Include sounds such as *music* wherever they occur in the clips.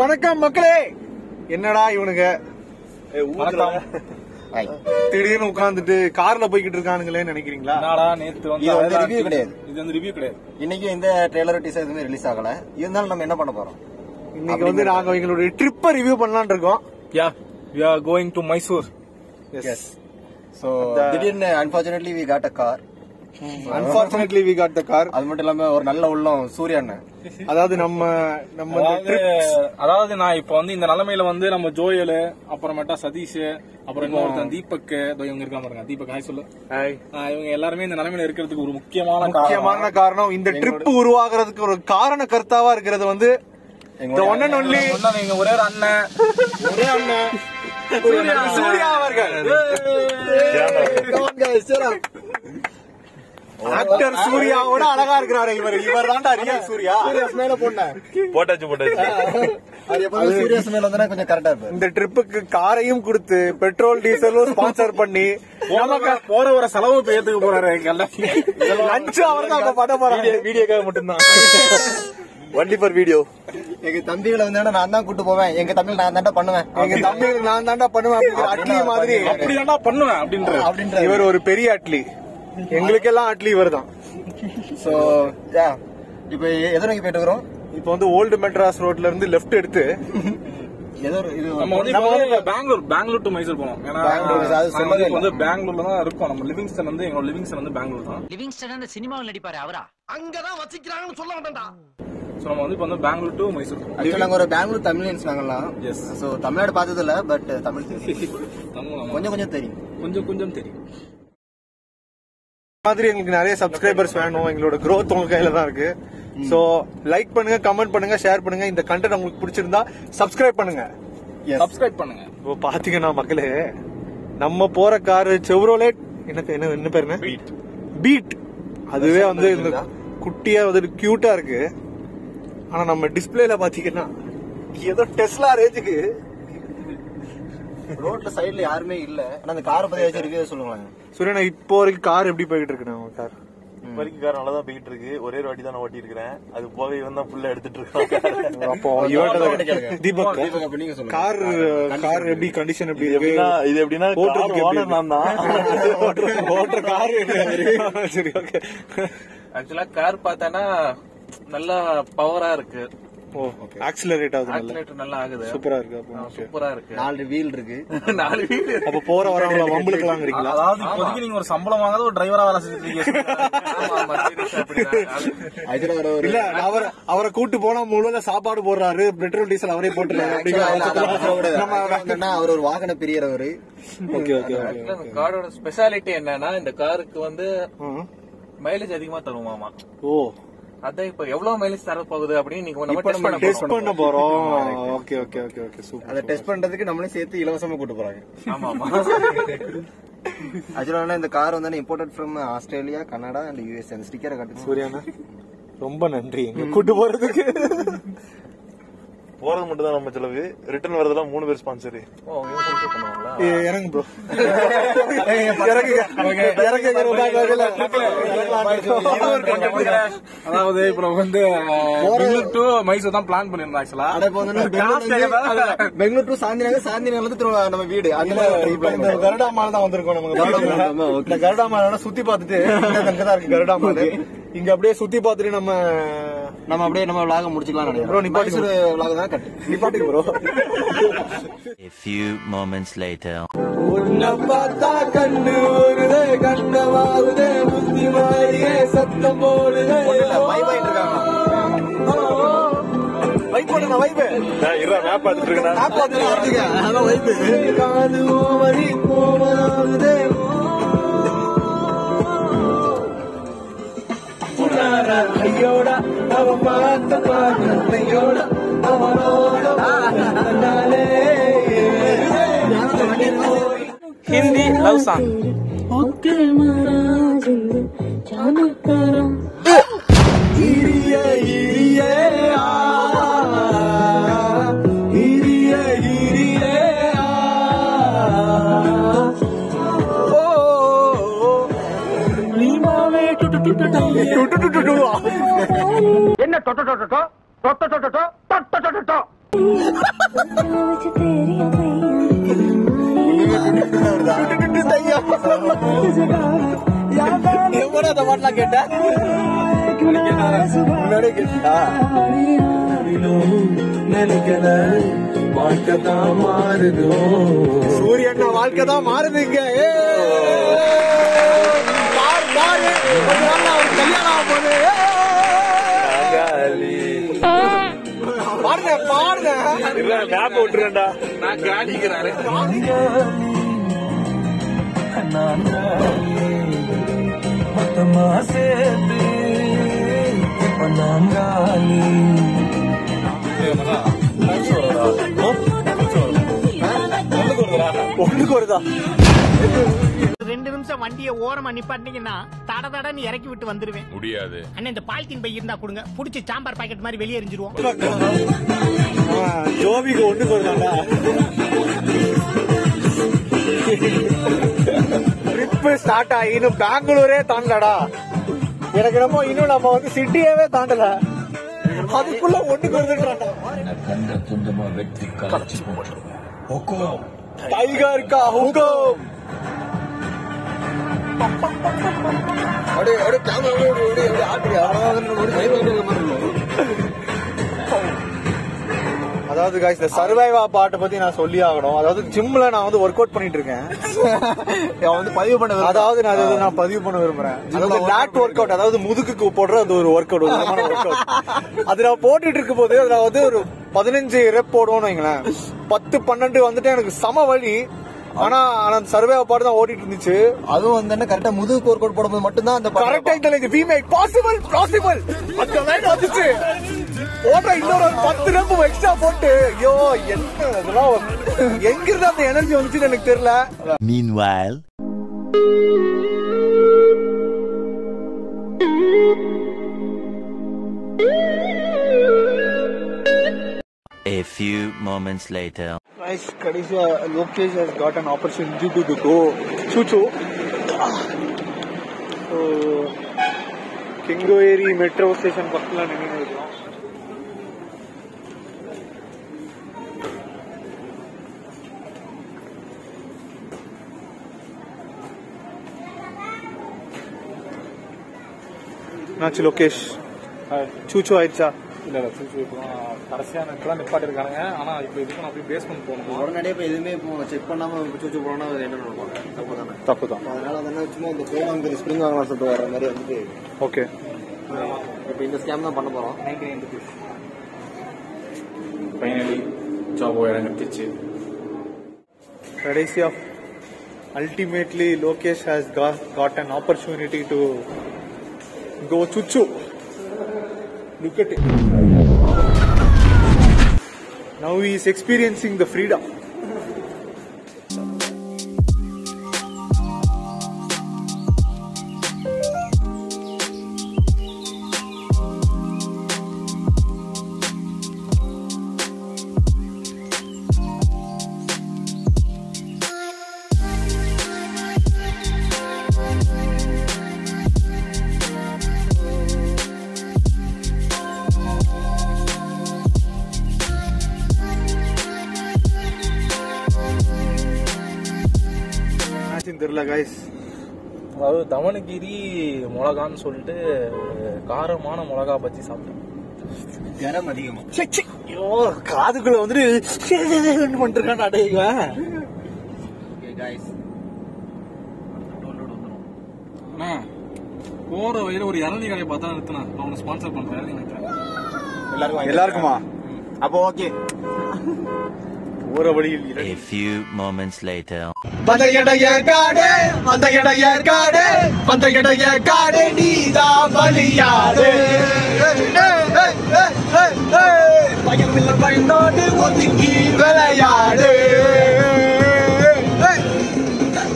வணக்கம் மக்களே. என்னடா இவனுங்க? திடீர்னு உட்கார்ந்துட்டு கார்ல போய்கிட்டு இருக்கானுங்களேன்னு நினைக்கிறீங்களா? நேத்து வந்து இது வந்து review கிடையாது. இது வந்து ரிவ்யூ கிடையாது. இன்னைக்கு இந்த ட்ரெய்லர் டீசர் எதுவுமே ரிலீஸ் ஆகல. இருந்தாலும் நம்ம என்ன பண்ண போறோம்? இன்னைக்கு வந்து நாங்க எங்களுடைய ட்ரிப்பை ரிவ்யூ பண்ணலாம்னு இருக்கோம். Yeah we are going to Mysore yes so திடீர்னு unfortunately we got a car unfortunately we got the car அது மட்டும் இல்லாம ஒரு நல்ல உள்ளம் சூர்யா அண்ணன். அதாவது நம்ம நம்ம அதாவது நான் இப்ப வந்து இந்த நிலைமையில வந்து நம்ம ஜோயல் அப்புறமேட்டா சதீஷ் அப்புறம் இன்னொருத்தன் தீபக் இவங்க இருக்காம பாருங்க தீபக் ஹாய் சொல்லு. இவங்க எல்லாருமே இந்த நிலைமையில இருக்கிறதுக்கு ஒரு முக்கியமான முக்கியமான காரணம் இந்த ட்ரிப் உருவாகிறதுக்கு ஒரு காரண கர்த்தாவா இருக்கிறது வந்து and only சொன்னது எங்க ஒரே ஒரு அண்ணன். ஒரே அண்ணன். சூர்யா. சூர்யா அவர்கள். ஆக்டர் சூர்யாவோட அழகா இருக்கிறாரு இவர். இவர் தான்டா ரியல் சூர்யா மேல போன போட்டாச்சு போட்டாச்சு அது எப்பவுமே சூர்யா மேல வந்தா கொஞ்சம் கரெக்டா இருப்பாரு. இந்த ட்ரிப்புக்கு காரையும் கொடுத்து பெட்ரோல் டீசலும் ஸ்பான்சர் பண்ணி போற ஒரு செலவு இப்ப ஏத்துக்க போறாரு எங்க லஞ்ச் அவர் தான் பண்ண போறாங்க வீடியோக்காக மட்டும்தான். வண்டி ஃபார் வீடியோ எங்க தம்பிகளை வந்து நான் தான் கூட்டு போவேன். எங்க தம்பிகள் நான் தாண்டா பண்ணுவேன். எங்க தம்பிகளுக்கு நான் தாண்டா பண்ணுவேன் அப்படிங்கிற அட்லி மாதிரி. அப்படிதான்டா பண்ணுவேன் அப்படின்ற அப்படின்ற இவர் ஒரு பெரிய அட்லி. எங்களுக்கெல்லாம் அட்லி இவர் தான் சோ யா இப்போ எதை நோக்கி போயிட்டு இருக்கிறோம்? இப்போ வந்து ஓல்டு மெட்ராஸ் ரோட்ல இருந்து லெஃப்ட் எடுத்து ஏதோ ஒரு- இது நம்ம வந்து இப்ப வந்து பெங்களூர் பெங்களூர் டு மைசூர் போனோம். ஏன்னா வந்து பெங்களூர்ல தான் இருக்கோம். நம்ம லிவிங்ஸ்டன் வந்து எங்களோட லிவிங்ஸ்டன் வந்து பெங்களூர் தான். லிவிங்ஸ்டன் அந்த சினிமாவில் நடிப்பாரு அவரா? சோ நம்ம வந்து இப்ப வந்து பெங்களூர் டு மைசூர் ஆக்சுவலா நாங்க ஒரு பெங்களூர் தமிழியன்ஸ். சோ தமிழ்நாடு பார்த்தது இல்ல பட் தமிழ் தெரியும் *laughs* கொஞ்சம் கொஞ்சம் தெரியும். கொஞ்சம் கொஞ்சம் தெரியும். மாதிரி எங்களுக்கு நிறைய சப்ஸ்கிரைபர்ஸ் வேணும். எங்களோட growth உங்க கையில தான் இருக்கு. சோ லைக் பண்ணுங்க கமெண்ட் பண்ணுங்க ஷேர் பண்ணுங்க. இந்த கண்டென்ட் உங்களுக்கு பிடிச்சிருந்தா சப்ஸ்கிரைப் பண்ணுங்க. சப்ஸ்கிரைப் பண்ணுங்க. இப்போ பாத்தீங்கன்னா மக்களே நம்ம போற காரு செவ்ரோலேட் எனக்கு என்ன என்ன பேருங்க பீட் அதுவே வந்து இந்த குட்டியா வந்து கியூட்டா இருக்கு. ஆனா நம்ம டிஸ்பிளேல பாத்தீங்கன்னா ஏதோ டெஸ்லா ரேஞ்சுக்கு ரோட்ல சைடுல யாருமே இல்ல. ஆனா அந்த காரை பத்தி ஏதாச்சும் ரிவ்யூ சொல்லுங்களேன். சூரியனா இப்போ வரைக்கும் கார் எப்படி போயிட்டு இருக்கு நம்ம கார் வரைக்கும் கார் நல்லா தான் போயிட்டு இருக்கு. ஒரே ஒரு வாட்டி தான் நான் ஓட்டி இருக்கிறேன் அது போக இவன் தான் ஃபுல்லா எடுத்துட்டு இருக்கான். அப்போ. தீபக் தீபக், அப்ப நீங்க சொல்லுங்க. கார் கார் எப்படி கண்டிஷன் எப்படி எப்படின்னா இது எப்படின்னா ஓனர் நான் தான். ஓட்டுற கார் *laughs* சரி ஓகே ஆக்சுவலா கார் பார்த்தானா நல்லா பவரா இருக்கு. ஓ ஆக்சிலரேட் ஆகுது நல்லா. ஆக்சிலேட்டர் நல்லா ஆகுது. சூப்பரா இருக்கு அப்போ. சூப்பரா இருக்கு. நாலு வீல் இருக்கு. *laughs* நாலு அப்ப போற வரவங்கள வம்புலுக்கலாங்கிறீங்களா? அதாவது இப்போதைக்கு நீங்க ஒரு சம்பளம் வாங்காத ஒரு டிரைவரா வேலை செஞ்சுட்டு இல்ல அவர் அவரை கூட்டு போனா முழுவதும் சாப்பாடு போடுறாரு பெட்ரோல் டீசல் அவரே போட்டுறாரு அப்படிங்கிற நம்ம அவர் ஒரு வாகன பிரியறவரு ஓகே ஓகே காரோட ஸ்பெஷாலிட்டி என்னன்னா இந்த காருக்கு வந்து மைலேஜ் அதிகமா தருமாமா ஓ. அதான் இப்ப எவ்வளவு மைலேஜ் தர போகுது அப்படின்னு நீங்க டெஸ்ட் பண்ண டெஸ்ட் போறோம். பண்ண போறோம். ஓகே ஓகே ஓகே ஓகே அதை சூப்பர் டெஸ்ட் பண்றதுக்கு நம்மளே சேர்த்து இலவசமா கூட்டு போறாங்க. ஆமா ஆமா. ஆக்சுவலா இந்த கார் வந்து imported from Australia Canada and US அந்த ஸ்டிக்கரை கட்டு சூர்யானா ரொம்ப நன்றி. கூட்டு போறதுக்கு. போறது மட்டும் தான் நம்ம செலவு ரிட்டர்ன் வரதெல்லாம் மூணு பேர் ஸ்பான்சர் இறங்கு ப்ரோ அதாவது இப்ப நம்ம வந்து பெங்களூர் டு மைசூர் தான் பிளான் பண்ணிருந்தோம் ஆக்சுவலா பெங்களூர் டு சாந்தி நகர் சாந்தி நகர்ல இருந்து திரும்ப நம்ம வீடு அந்த மாதிரி இப்ப இந்த கருடா மால் தான் வந்திருக்கோம் நமக்கு இந்த கருடா மால் சுத்தி பார்த்துட்டு இருக்கு கருடா மால் இங்க அப்படியே சுத்தி பார்த்துட்டு நம்ம நம்ம அப்படியே நம்ம விளாக முடிச்சுக்கலாம் நினைக்கிறேன். Bro, நிப்பாட்டுங்க. மைசூர் விளாக தான் கட்டு. நிப்பாட்டுக்கு bro A few moments later. உன்னை பார்த்தா கண்ணு வருதே கண்ணமாகுதே புத்தி மாறியே சத்தம் போடுதே. பை பை இருக்காங்க. வைப் போடுங்க வைப் இருடா மேப் பார்த்துட்டு இருக்கேன் காது கோவலாகுதே. ஐயோட. அவ பார்த்த பார்வையோட அவனோட கண்ணாலே ஹிந்தி லவ் சாங் ओके महाराज जानकारा இரிய இரிய ஆ, இரிய இரிய ஆ. ஓ, ஓ, ஓ. என்ன டொட்டோ டொட்டோ டொட்டோ டொட்டோ தொட்ட டொட்டோ நினைக்கல வாழ்க்கை தான் மாறுதோ சூரியன் வாழ்க்கை தான் மாறுதுங்க ஏ. பாரு பாரு. கல்யாணம் போது மேப் விட்டுறேன்டா நான் ஒண்ணுக்கு வருதா வண்டியை ஓரமா நிப்பாட்டினீங்கன்னா தட தடன்னு இறக்கி விட்டு வந்துருவேன். முடியாது. அண்ணா இந்த பாலித்தீன் பை இருந்தா கொடுங்க. புடிச்சு சாம்பார் பாக்கெட் மாதிரி வெளியே எரிஞ்சிருவோம். ஆ, ஜோபிக்கு ஒண்ணுக்கு வருதாண்டா ட்ரிப் ஸ்டார்ட் ஆகி இன்னும் பெங்களூரே தாண்டலடா. எனக்கு என்னமோ இன்னும் நம்ம வந்து சிட்டியவே தாண்டல. அதுக்குள்ள ஒண்ணுக்கு வருதுன்றாண்டா டைகர் கா ஹுக்கும் அப்படியே அப்படியே கேமரா அப்படியே அதாவது guys இந்த சர்வைவா பாட்டை பத்தி நான் சொல்லி ஆகணும். அதாவது ஜிம்ல நான் வந்து ஒர்க் அவுட் பண்ணிட்டு இருக்கேன். வந்து பதிவு பண்ண. அதாவது நான் அதை நான் பதிவு பண்ண விரும்புறேன். அதாவது லேட் ஒர்க் அவுட் அதாவது முதுகுக்கு போடுற அது ஒரு ஒர்க் அவுட் ஒரு ஒர்க் அவுட் அது நான் போட்டுட்டு இருக்கும் போது அதுல வந்து ஒரு பதினஞ்சு ரெப் போடுவோம்னு வைங்களேன். பத்து பன்னெண்டு வந்துட்டு எனக்கு சம வழி ஆனா ஆனா அந்த சர்வே பாட்டு தான் ஓடிட்டு இருந்துச்சு. அதுவும் வந்து என்ன கரெக்டா முதுகு கோர் கோட் போடும்போது மட்டும்தான் அந்த பாட்டு கரெக்டா இந்த வி மேக் பாசிபிள் பாசிபிள் அந்த லைன் வந்துச்சு. ஓடுற இன்னொரு பத்து ரெப்பு எக்ஸ்ட்ரா போட்டு ஐயோ என்ன அதெல்லாம் எங்கிருந்து அந்த எனர்ஜி வந்துச்சுன்னு எனக்கு தெரியல. Meanwhile. A few moments later. Guys, Kadija Lokesh has got an opportunity to, to go Chuchu. So, Kingoeri metro station ಪಕ್ಕಲ ನಿಂತಿದ್ದೀವಿ ನಾಚಿ ಲೋಕೇಶ್ ಚೂಚು ಆಯ್ತಾ இல்ல இல்ல சூச்சு இப்போ கடைசியான இப்பதான் நிப்பாட்டி இருக்காங்க ஆனா இப்போ இதுக்கு நான் போய் பேஸ்மெண்ட் போகணும். உடனடியே இப்ப எதுவுமே இப்போ செக் பண்ணாம சூச்சு போனா அது என்ன நினைப்பாங்க தப்பு தானே? தப்பு தான். அதனால வந்து சும்மா இந்த ஃபோன் வாங்குறது ஸ்ப்ரிங் வாங்கலாம் சொல்லிட்டு வர மாதிரி வந்துட்டு. ஓகே இப்போ இந்த ஸ்கேம் தான் பண்ண போறோம். ஃபைனலி ஜாப் இடம் கட்டிச்சு கடைசியா ultimately Lokesh has got, got an opportunity to go chuchu. Look at it. Now he is experiencing the freedom. இல்லை கைஸ் அதாவது தவனகிரி மிளகான்னு சொல்லிட்டு காரமான மிளகா பஜ்ஜி சாப்பிட்டேன். கரம் அதிகமா. ஐயோ காதுக்குள்ள வந்துட்டு *laughs* பண்ணிருக்கான் அடையுவேன் போற வயிறு ஒரு இளநீ கடையை பார்த்தா நிறுத்தினா. அவனை ஸ்பான்சர் பண்றேன் எல்லாருக்குமா எல்லாருக்குமா? அப்போ ஓகே போற வழியில். A few moments later. அந்த இடைய காடு அந்த இடைய காடு அந்த இடைய காடு நீதான் பலியாடு பயமில்ல பயந்தோடு ஒதுங்கி விளையாடு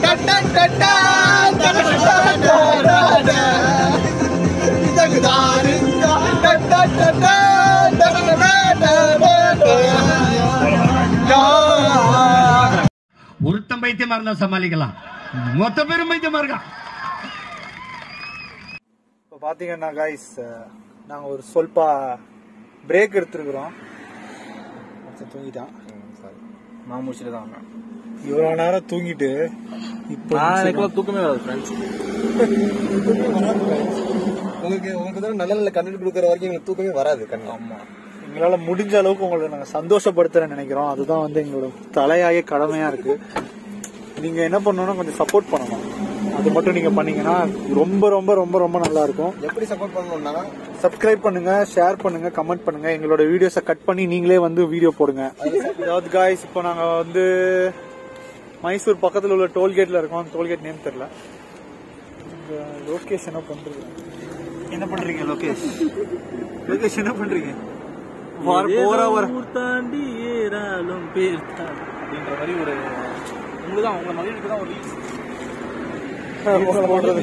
டட்டா, பைத்தியமா இருந்தா சமாளிக்கலாம். மொத்த பேரும் பைத்தியமா இருக்கான் இப்போ பார்த்தீங்கன்னா காய்ஸ் நாங்கள் ஒரு சொல்பா பிரேக் எடுத்துருக்குறோம். தூங்கிட்டான். நான் முடிச்சுட்டு தான் வந்தேன். இவ்வளவு நேரம் தூங்கிட்டு இப்போ எனக்குலாம் தூக்கமே வராது ஃப்ரெண்ட்ஸ் உங்களுக்கு உங்களுக்கு தான் நல்ல நல்ல கண்டென்ட் கொடுக்குற வரைக்கும் எங்களுக்கு தூக்கமே வராது கண்ணு. ஆமா. எங்களால முடிஞ்ச அளவுக்கு உங்களை நாங்க சந்தோஷப்படுத்துற நினைக்கிறோம். அதுதான் வந்து எங்களோட தலையாய கடமையா இருக்கு. நீங்க என்ன பண்ணணும்னா கொஞ்சம் சப்போர்ட் பண்ணணும். அது மட்டும் நீங்க பண்ணீங்கன்னா ரொம்ப ரொம்ப ரொம்ப ரொம்ப நல்லா இருக்கும் எப்படி சப்போர்ட் பண்ணணும்னா? சப்ஸ்கிரைப் பண்ணுங்க ஷேர் பண்ணுங்க கமெண்ட் பண்ணுங்க. எங்களோட வீடியோஸை கட் பண்ணி நீங்களே வந்து வீடியோ போடுங்க. அதாவது காய்ஸ் இப்போ நாங்க வந்து மைசூர் பக்கத்துல உள்ள டோல்கேட்ல இருக்கோம். டோல்கேட் நேம் தெரியல. லோகேஷ் என்ன பண்றது? என்ன பண்றீங்க லோகேஷ்? லோகேஷ் என்ன பண்றீங்க? வார போற வர தாண்டி ஏறாலும் பேர் அப்படின்ற மாதிரி ஒரு உங்களுக்கு தான் உங்க மதிலுக்கு தான் ஒரு ரீல்ஸ் போடுறது.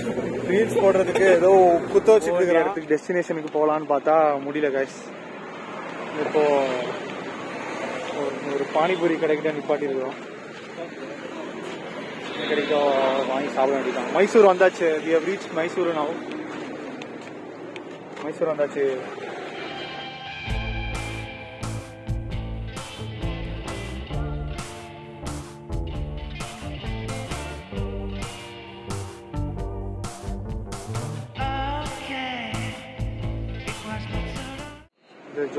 ரீல்ஸ் போடுறதுக்கு ஏதோ குத்த வச்சுட்டு இருக்கிற இடத்துக்கு டெஸ்டினேஷனுக்கு போகலான்னு பார்த்தா முடியல கைஸ் இப்போ ஒரு- ஒரு பானிபூரி கடைக்கிட்ட நிப்பாட்டி இருக்கிறோம். கிடைக்கோ வாங்கி சாப்பிட வேண்டியதான் மைசூர் வந்தாச்சு. We have reach Mysore now. Mysore வந்தாச்சு.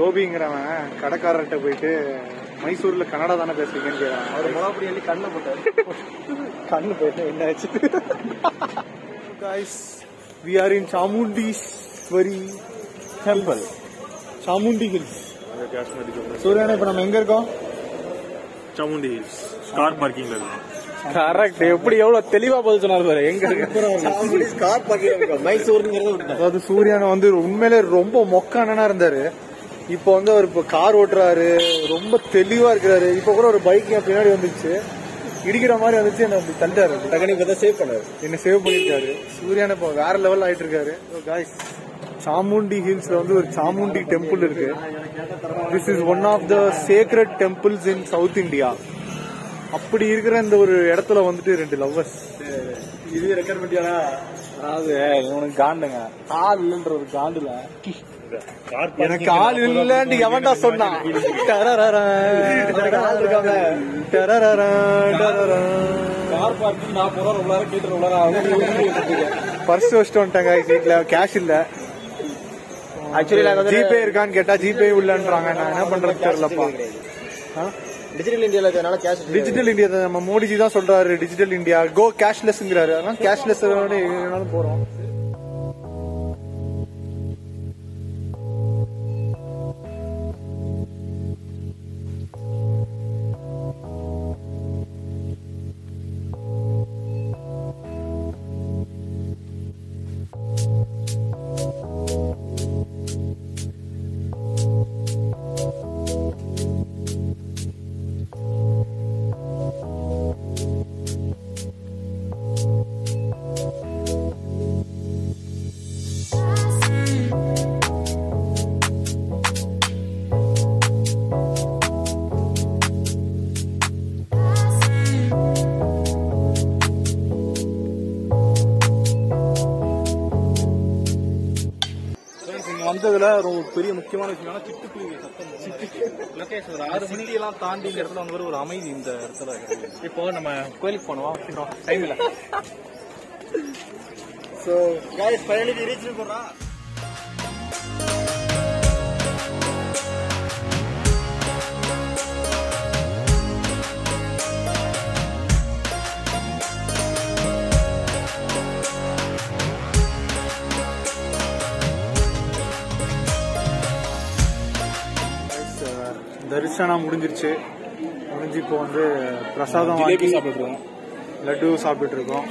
இந்த ஜோபிங்கிறவன் கடைக்காரர்கிட்ட போயிட்டு மைசூர்ல கன்னடா தானே பேசுறீங்கன்னு கேட்கறான் அவர் முகாப்படி அள்ளி கண்ணை போட்டாரு. கண்ணு போயிட்டு என்ன ஆச்சு? Guys we are in Chamundeshwari temple Chamundi hills சூரியன் இப்ப நம்ம எங்க இருக்கோம்? சாமுண்டி ஹில்ஸ் கார் பார்க்கிங்ல இருக்கும். கரெக்ட் எப்படி எவ்வளவு தெளிவா பதில் சொன்னாரு பாரு எங்க இருக்கு? கார் பார்க்கிங் மைசூருங்கிறத அதாவது சூர்யான் வந்து உண்மையிலே ரொம்ப மொக்க அண்ணனா இருந்தாரு. இப்போ வந்து அவர் இப்போ கார் ஓட்டுறாரு ரொம்ப தெளிவா இருக்கிறாரு. இப்போ கூட ஒரு பைக் என் பின்னாடி வந்துச்சு. இடிக்கிற மாதிரி வந்துச்சு என்ன அப்படி தள்ளிட்டாரு. டக்குனு இப்போ தான் சேவ் பண்ணாரு. என்ன சேவ் பண்ணிருக்காரு சூர்யான் இப்போ வேற லெவல் ஆயிட்டு இருக்காரு காய்ஸ் சாமுண்டி ஹில்ஸ்ல வந்து ஒரு சாமுண்டி டெம்பிள் இருக்கு. This is one of the sacred temples in south India அப்படி இருக்கிற இந்த ஒரு இடத்துல வந்துட்டு ரெண்டு லவ்வர்ஸ் இது ரெக்கார்ட் பண்ணியாரா அதாவது இவனுக்கு காண்டுங்க. கால் இல்லைன்ற ஒரு காண்டுல. எனக்கு ஆள் இல்லன்னு எவன்டா சொன்னான் பர்ஸ் வச்சுட்டு வந்துட்டாங்க வீட்டுல கேஷ் இல்ல. ஆக்சுவலி ஜிபே இருக்கான்னு கேட்டா ஜிபே இல்லன்றாங்க. நான் என்ன பண்றது தெரியலப்பா. டிஜிட்டல் இந்தியாவில் இருக்கிறதுனால கேஷ் டிஜிட்டல் இந்தியா நம்ம மோடிஜி தான் சொல்றாரு. டிஜிட்டல் இந்தியா கோ கேஷ்லெஸ்ங்கிறாரு அதனால கேஷ்லெஸ் போறோம். வந்ததுல ரொம்ப பெரிய முக்கியமான விஷயம் சிட்டுக்குருவி சத்தம். ஆறு மணிக்கு எல்லாம் தாண்டி இந்த இடத்துல வந்து ஒரு அமைதி இந்த இடத்துல இப்போ நம்ம கோயிலுக்கு போனோம் டைம் இல்ல. ஸோ காய்ஸ் ஃபைனலி ரீச் போடுறா தரிசனம் முடிஞ்சிருச்சு. முடிஞ்சு இப்போ வந்து பிரசாதம் வாங்கி சாப்பிட்டுருக்கோம். லட்டு சாப்பிட்டுட்டு இருக்கோம்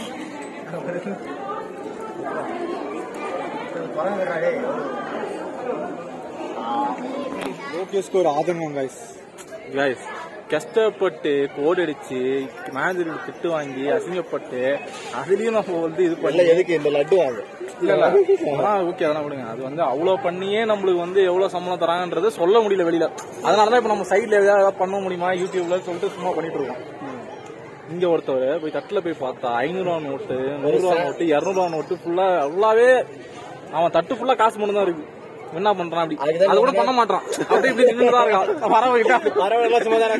லோகேஷ்க்கு ஒரு ஆதங்கம் guys. கைஸ் கஷ்டப்பட்டு கோட் அடிச்சு மேனேஜர் திட்டு வாங்கி அசிங்கப்பட்டு அதுலயும் நம்ம வந்து இது பண்ணி எதுக்கு இந்த லட்டு வாங்க? இல்ல இல்ல ஓகே அதெல்லாம் விடுங்க. அது வந்து அவ்வளவு பண்ணியே நம்மளுக்கு வந்து எவ்வளவு சம்பளம் தராங்கன்றது சொல்ல முடியல வெளியில. அதனாலதான் இப்ப நம்ம சைட்ல ஏதாவது பண்ண முடியுமா யூடியூப்ல சொல்லிட்டு சும்மா பண்ணிட்டு இருக்கோம். இங்க ஒருத்தவர் போய் தட்டுல போய் பார்த்தா ஐநூறு ரூபா நோட்டு நூறு ரூபா நோட்டு இருநூறு ரூபா நோட்டு ஃபுல்லா ஃபுல்லாவே அவன் தட்டு ஃபுல்லா காசு மட்டும் தான் இருக்கு. என்ன பண்றான் அப்படி? அது கூட பண்ண மாட்டான். அப்படி இப்படி நின்று தான் இருக்கான். வரவங்கிட்ட பரவாயில்ல. சும்மா தானே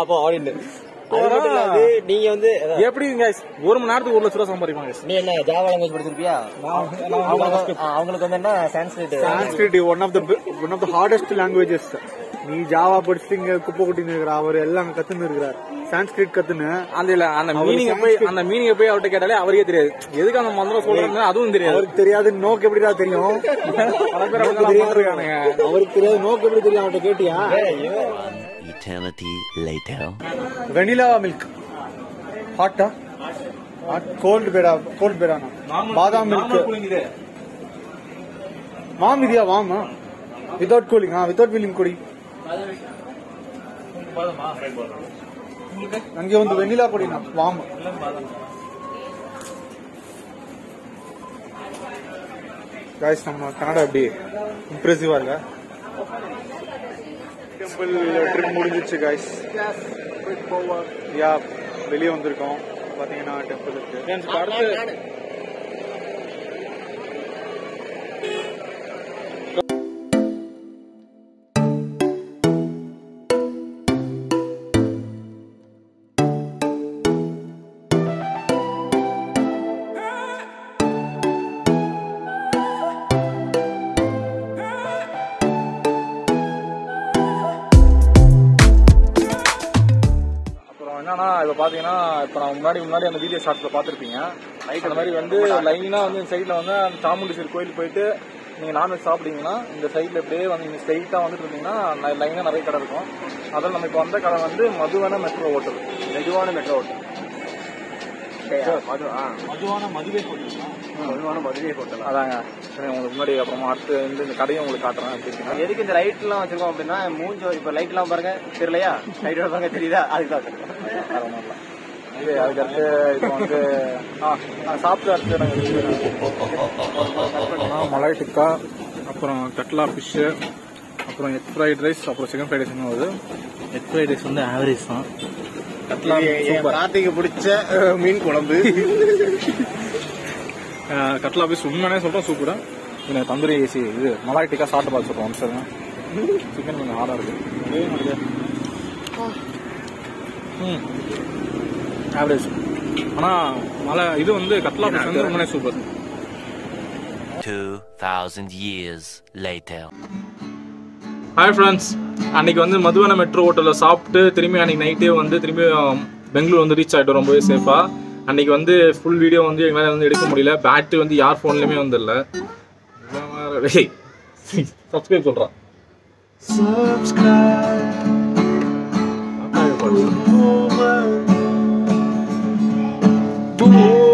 அப்போ அப்படின்னு. நீங்க வந்து எப்படி ஒரு மணி நேரத்துக்கு ஒரு லட்ச ரூபா சம்பாதிப்பாங்க. நீ என்ன ஜாவா லாங்குவேஜ் படிச்சிருப்பியா அவங்களுக்கு வந்து என்ன Sanskrit Sanskrit one of the one of the hardest languages நீ ஜாவா படிச்சுட்டு இங்க குப்பை கொட்டின்னு இருக்கிற அவர் எல்லாம் கத்துன்னு இருக்கிறார். சான்ஸ்கிரிட் கத்துன்னு. அந்த இல்ல அந்த மீனிங்க போய் அந்த மீனிங்க போய் அவர்கிட்ட கேட்டாலே அவருக்கே தெரியாது. எதுக்கு அந்த மந்திரம் சொல்றேன்னு அதுவும் தெரியாது. அவருக்கு தெரியாது நோக்கு எப்படிடா தெரியும். அவருக்கு தெரியாது. நோக்கு எப்படி தெரியும் அவர்கிட்ட கேட்டியா? Eternity later. வெனிலா மில்க் ஹாட்டா ஹாட் கோல்டு பேடா கோல்டு பேடானா பாதாம் மில்க் வாம் இதியா வாமா வித்தவுட் கூலிங் ஆ வித்தவுட் வீலிங் குடி ನಂಗೆ ಒಂದು ವೆನಿಲಾ ಕೊಡಿ ನಾ ವಾಮ್ ಗಾಯ್ಸ್ ನಮ್ಮ ಕನ್ನಡ எப்படி இம்ப்ரெசிவா இல்ல டெம்பிள் ட்ரிப் முடிஞ்சிச்சு கைஸ் யா வெளியே வந்திருக்கோம் பாத்தீங்கன்னா டெம்பிளுக்கு இப்ப அடுத்து முன்னாடி அந்த வீடியோ ஷார்ட்ஸ்ல பாத்திருப்பீங்க ரைட் அந்த மாதிரி வந்து லைனா வந்து இந்த சைட்ல வந்து அந்த சாமுண்டீஸ்வரர் கோயில் போயிட்டு நீங்க நான்வெஜ் சாப்பிட்டீங்கன்னா இந்த சைட்ல இப்படியே வந்து நீங்க ஸ்ட்ரைட்டா வந்துட்டு இருந்தீங்கன்னா லைனா நிறைய கடை இருக்கும். அதில் நம்ம இப்ப வந்த கடை வந்து மதுவன மெட்ரோ ஹோட்டல் மெதுவான மெட்ரோ ஹோட்டல் மது ஆ. மதுவான மதுவை ஹோட்டல் மதுவான மதுரை ஹோட்டல் அதாங்க. சரி, உங்களுக்கு முன்னாடி அப்புறமா அடுத்து இந்த இந்த கடையும் உங்களுக்கு காட்டுறேன். எதுக்கு இந்த லைட் எல்லாம் வச்சிருக்கோம் அப்படின்னா மூஞ்சோ இப்ப லைட் எல்லாம் பாருங்க தெரியலையா? லைட் பாருங்க தெரியுதா? அதுதான் வேற இது அதுக்கு அடுத்து இப்போ வந்து ஆ நான் சாப்பிட்டு அடுத்து நாங்கள் மலாய் டிக்கா அப்புறம் கட்லா ஃபிஷ்ஷு அப்புறம் எக் ஃப்ரைட் ரைஸ் அப்புறம் சிக்கன் ஃப்ரைட் ரைஸ் வருது? எக் ஃப்ரைட் ரைஸ் வந்து ஆவரேஜ் தான். கட்லா சூப்பர் கார்த்திக்கு பிடிச்ச மீன் குழம்பு. கட்லா பீஸ் உண்மையானே சொல்கிறேன் சூப்பர் இது தந்தூரி ஏசி இது மலாய் டிக்கா சாப்பிட்டு பார்த்து சொல்கிறோம் சார் சிக்கன் கொஞ்சம் ஹார்டாக இருக்கு. ம். ஆவரேஜ் ஆனால் மலை இது வந்து கட்லா பீஸ் வந்து உண்மையானே super 2000 years later. Hi friends அன்னைக்கு வந்து மதுவன மெட்ரோ ஹோட்டலில் சாப்பிட்டு திரும்பி அன்னைக்கு நைட்டே வந்து திரும்பி பெங்களூர் வந்து ரீச் ஆகிட்டோம் ரொம்பவே சேஃபாக அன்னைக்கு வந்து ஃபுல் வீடியோ வந்து எங்களால் வந்து எடுக்க முடியல. பேட்டரி வந்து யார் ஃபோன்லையுமே வந்துடல. சப்ஸ்கிரைப் சொல்கிறான் Oh.